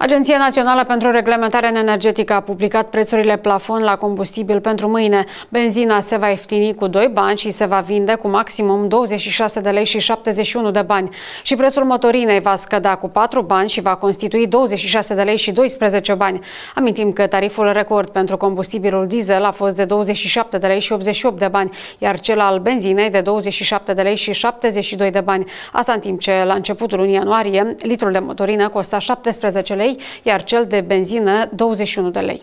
Agenția Națională pentru Reglementare Energetică a publicat prețurile plafon la combustibil pentru mâine. Benzina se va ieftini cu 2 bani și se va vinde cu maximum 26 de lei și 71 de bani. Și prețul motorinei va scădea cu 4 bani și va constitui 26 de lei și 12 bani. Amintim că tariful record pentru combustibilul diesel a fost de 27 de lei și 88 de bani, iar cel al benzinei de 27 de lei și 72 de bani. Asta în timp ce la începutul lunii ianuarie litrul de motorină costa 17 lei lei, iar cel de benzină 21 de lei.